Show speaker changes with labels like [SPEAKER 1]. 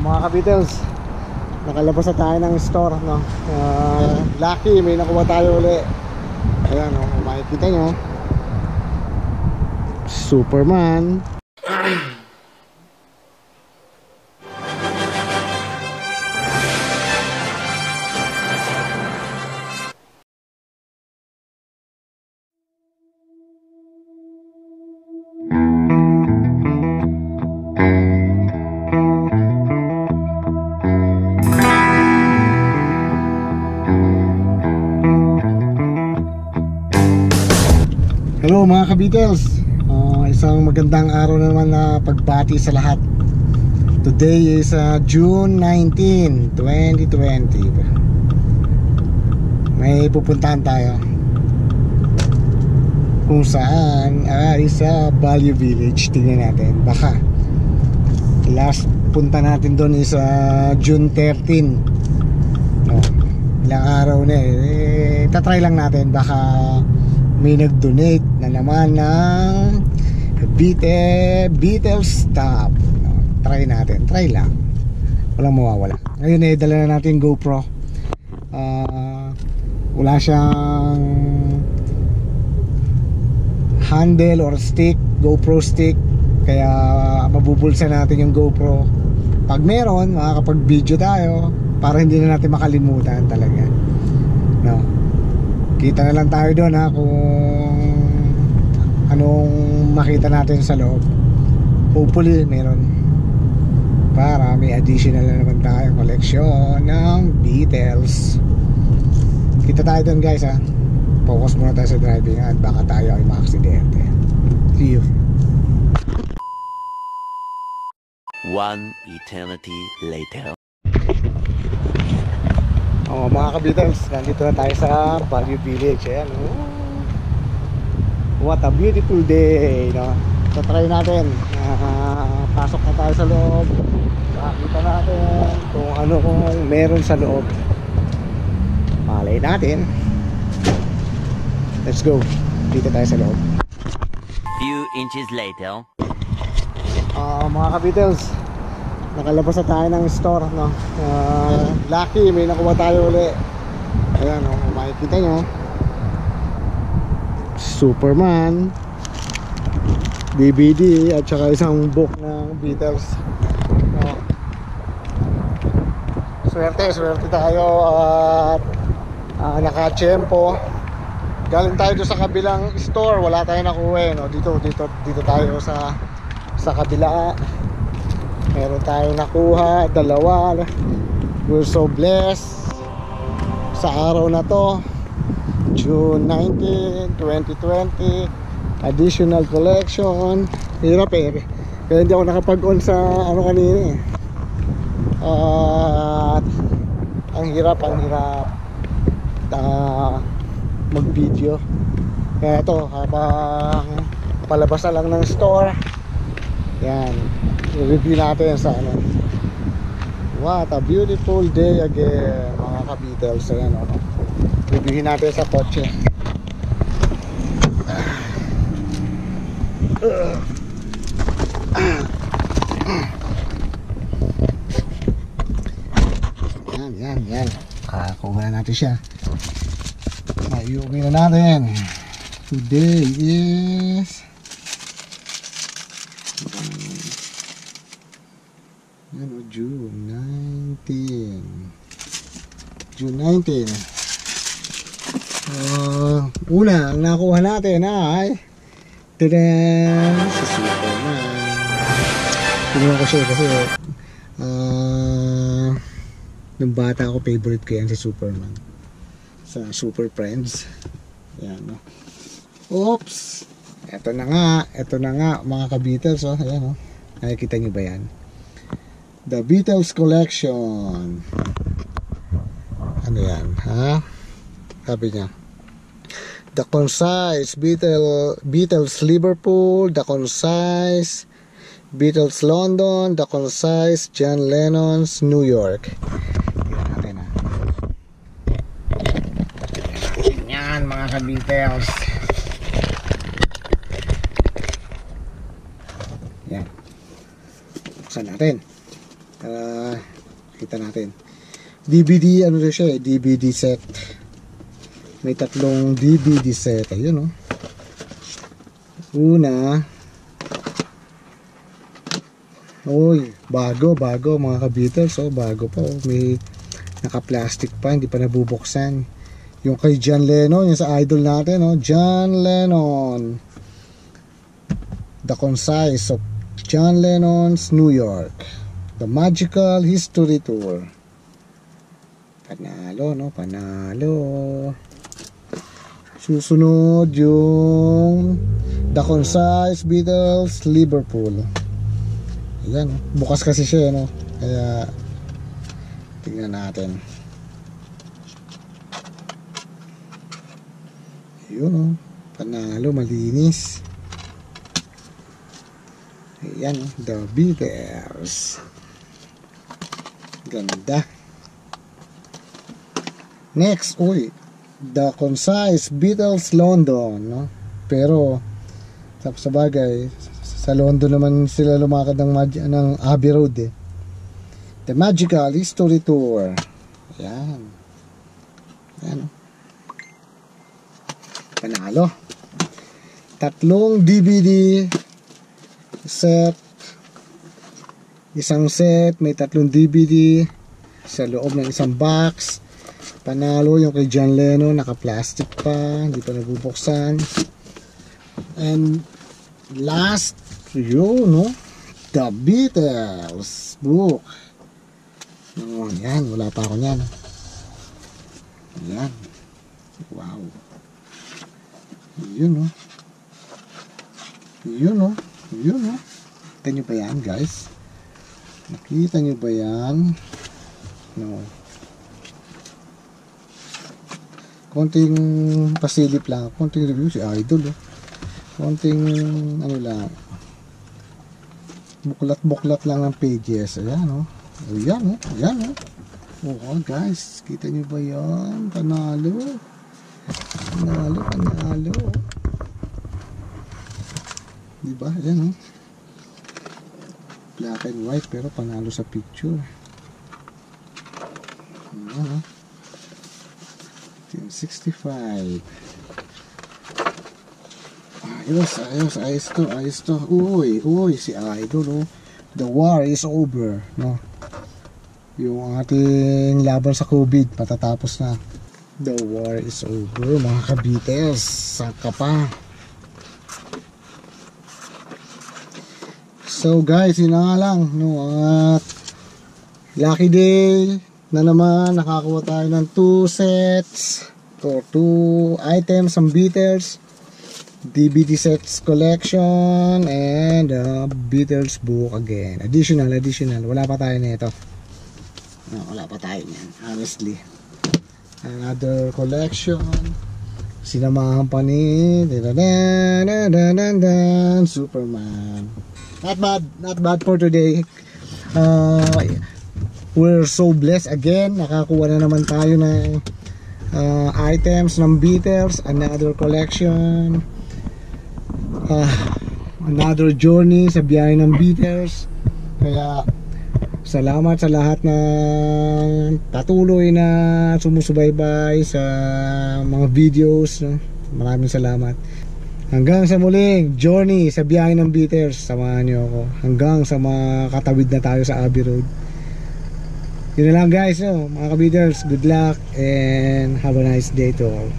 [SPEAKER 1] mga ka-Beatles nakalabas na tayo ng store no? uh, lucky may nakuha tayo uli ayan no? makikita nyo Superman Mga ka-Beatles. Uh, Isang magandang araw na naman na pagbati sa lahat. Today is uh, June 19, 2020 May pupuntahan tayo. Kung saan ay sa Value Village. Tingnan natin. Baka Last punta natin doon is uh, June 13 no, Ilang araw na eh, eh Tatry lang natin. Baka may nag-donate na naman ng Beatle, Beatles stop try natin, try lang. Walang mawawala. Ngayon eh dala na natin GoPro. Uh, wala siyang handle or stick GoPro stick. Kaya mabubulsa natin yung GoPro. Pag meron makakapag video tayo para hindi na natin makalimutan talaga. No kita na lang tayo doon ha kung anong makita natin sa loob. Hopefully meron para may additional na naman tayong collection ng Beatles kita tayo doon guys ha. Focus muna tayo sa driving at baka tayo ay maaksidente. See you.
[SPEAKER 2] One eternity later.
[SPEAKER 1] Oh, mga ka-Beatles, nandito na tayo sa Value Village. Ayan. Oh. What a beautiful day, no? So try natin. Uh, pasok na tayo sa loob. Makita natin kung ano kung meron sa loob. Malay natin. Let's go. Dito tayo sa loob.
[SPEAKER 2] Few inches later.
[SPEAKER 1] Uh, mga ka-Beatles, nakalabas na tayo ng store no? Uh, lucky may nakuha tayo uli. Ayan no makikita nyo. Superman DVD at saka isang book ng Beatles. No. swerte swerte tayo at uh, nakachempo galing tayo doon sa kabilang store wala tayong nakuha eh, no? dito dito dito tayo sa sa kabila meron tayong nakuha dalawa. We're so blessed. Sa araw na to June 19, 2020 additional collection. Hirap eh. Kaya hindi ako nakapag on sa ano kanina eh. At ang hirap ang hirap uh, mag video kaya ito habang palabas na lang ng store. Yan i-review natin sa ano. What a beautiful day again mga ka-Beatles. Ayan o reviewin natin sa kotse. Yan yan yan. Kakuha na natin siya. Ayuwi na natin. Today is ano, June 19 June 19 uh, una, ang nakuha natin ay Tadaan! Si Superman Pinuha ko siya kasi uh, nung bata ako favorite ko yan si Superman. Sa Super Friends. Yan no? Oops! Eto na nga eto na nga mga ka-Beatles oh. ayan oh. nakikita nyo ba yan The Beatles Collection. Ano yan, ha? Sabi niya. The Concise Beatles, Beatles Liverpool, The Concise Beatles London, The Concise John Lennon's New York. Ha. Yan mga ka-Beatles. Yan. Buksan natin. Uh, kita natin. DVD, ano rin siya eh, DVD set. May tatlong DVD set. Ayun, oh. Una, Uy, bago, bago mga kabiters. Oh, bago pa. Oh. May naka-plastic pa, hindi pa nabubuksan. Yung kay John Lennon, yung sa idol natin, oh. John Lennon. The Concise of John Lennon's New York. The Magical History Tour. Panalo, no? Panalo. Susunod yung The Concise Beatles Liverpool. Ayan, bukas kasi siya, no? Kaya tingnan natin. Yun, oh. Panalo, malinis. Ayan. The Beatles. Ganda. Next, uy, The Concise Beatles London, no? Pero, sa bagay, sa London naman sila lumakad ng, ng Abbey Road eh. The Magical History Tour. Ayan. Ayan. Panalo. Tatlong DVD set. Isang set, may tatlong DVD sa loob ng isang box. Panalo yung kay John Lennon, naka-plastic pa, hindi pa nabubuksan. And last, yun, no? The Beatles book. Oh, yan, wala pa ako niyan. Yan. Wow. Yun, no? Yun, no? Yun, no? Nakita nyo ba yan, guys? Nakita nyo ba yan? No. Konting pasilip lang. Konting review si Idol, oh. Konting, ano lang. Buklat-buklat lang ng pages. Ayan, oh. Ayan, oh. Ayan, oh. Oo, guys. Kita nyo ba yan? Panalo. Panalo, panalo. Diba? Ayan, oh. Black and white pero panalo sa picture. Ayan, oh. 65 ayos ayos ayos to ayos to. Uy uy si idol oh. The war is over no? Yung ating laban sa covid patatapos na. The war is over mga kabites saka pa so guys yun nga lang no at lucky day na naman nakakuha tayo ng 2 sets or 2 items some beaters DVD sets collection and uh, Beatles book again. Additional additional. Wala pa tayo nito. No, wala pa tayo niyan honestly. Another collection. Sinamahan pa ni Superman not bad not bad for today. Uh, we're so blessed again. Nakakuha na naman tayo ng uh, items ng Beatles another collection uh, another journey sa biyahe ng Beatles kaya salamat sa lahat na patuloy na sumusubaybay sa mga videos no? maraming salamat hanggang sa muling journey sa biyahe ng Beatles samahan niyo ako. Hanggang sa makatawid na tayo sa Abbey Road. Yun na lang guys no? mga ka-Beatles good luck and have a nice day to all